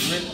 Amen.